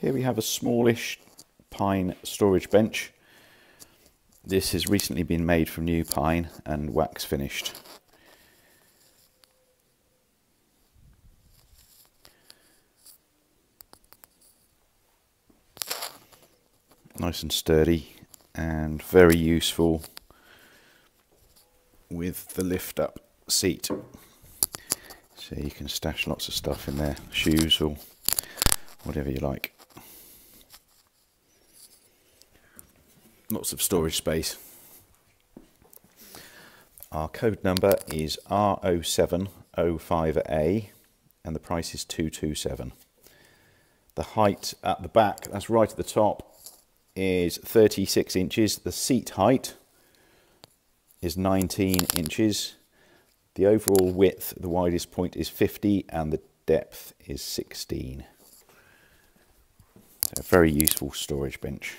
Here we have a smallish pine storage bench. This has recently been made from new pine and wax finished. Nice and sturdy and very useful with the lift up seat. So you can stash lots of stuff in there, shoes or whatever you like. Lots of storage space. Our code number is R0705A and the price is 227. The height at the back, that's right at the top, is 36 inches. The seat height is 19 inches. The overall width, the widest point is 50 and the depth is 16. So a very useful storage bench.